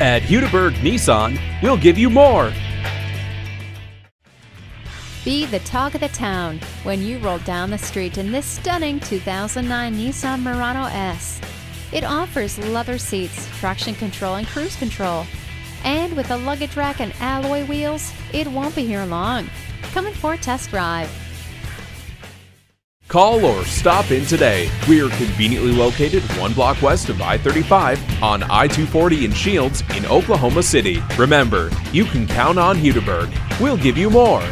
At Hudiburg Nissan, we'll give you more. Be the talk of the town when you roll down the street in this stunning 2009 Nissan Murano S. It offers leather seats, traction control, and cruise control. And with a luggage rack and alloy wheels, it won't be here long. Come in for a test drive. Call or stop in today. We are conveniently located one block west of I 35 on I 240 in Shields in Oklahoma City. Remember, you can count on Hudiburg. We'll give you more.